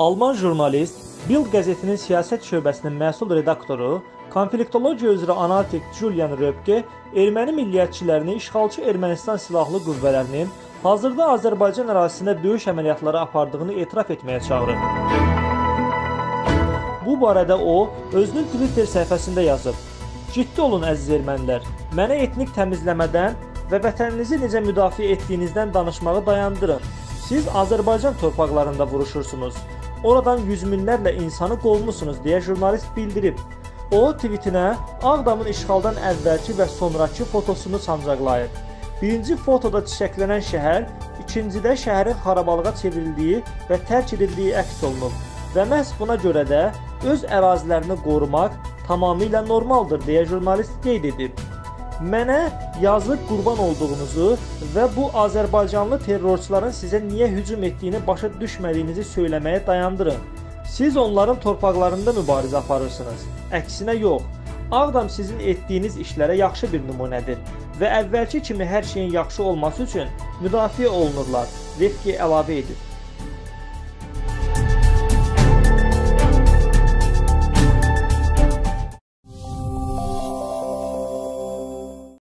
Alman jurnalist, Bild qəzetinin siyasət şöbəsinin məsul redaktoru, konfliktologiya üzrə analitik Julian Röpke erməni milliyyətçilərini işğalçı Ermənistan silahlı qüvvələrinin hazırda Azərbaycan ərazisində döyüş əməliyyatları apardığını etiraf etməyə çağırıb. Bu barədə o, özünün Twitter səhifəsində yazıb. Ciddi olun əziz ermənilər. Mənə etnik təmizləmədən və vətəninizi necə müdafiə etdiyinizdən danışmağı dayandırın. Siz Azərbaycan torpaqlarında vuruşursunuz. Oradan yüz minlərlə insanı qovmusunuz deyə jurnalist bildirib. O tweetinə Ağdamın işğaldan əvvəlki və sonrakı fotosunu sancaqlayıb. Birinci fotoda çiçəklənən şəhər, ikincidə şəhərin xarabalığa çevrildiyi və tərk edildiyi əks olunub. Və məhz buna görə də öz ərazilərini qorumaq tamamilə normaldır deyə jurnalist qeyd edib. Mənə yazıq qurban olduğunuzu və bu Azərbaycanlı terrorçuların sizə niyə hücum etdiyini başa düşmədiyinizi söyləməyə dayandırın. Siz onların torpaqlarında mübarizə aparırsınız. Əksinə yox. Ağdam sizin etdiyiniz işlərə yaxşı bir nümunədir və əvvəlki kimi hər şeyin yaxşı olması üçün müdafiə olunurlar. Vefki əlavə edib.